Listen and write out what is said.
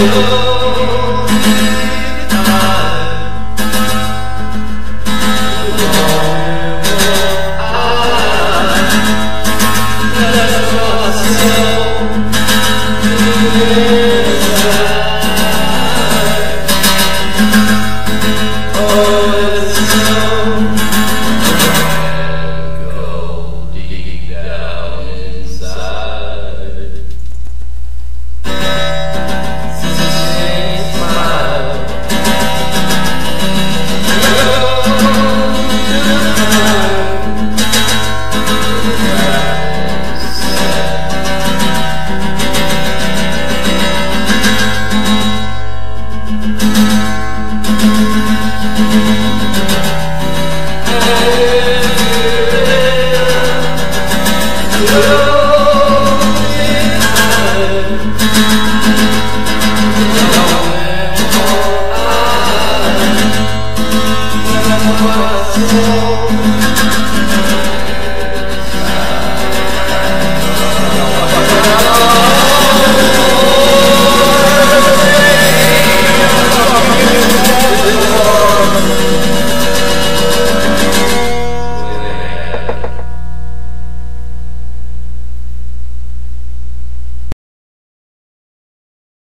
Oh you.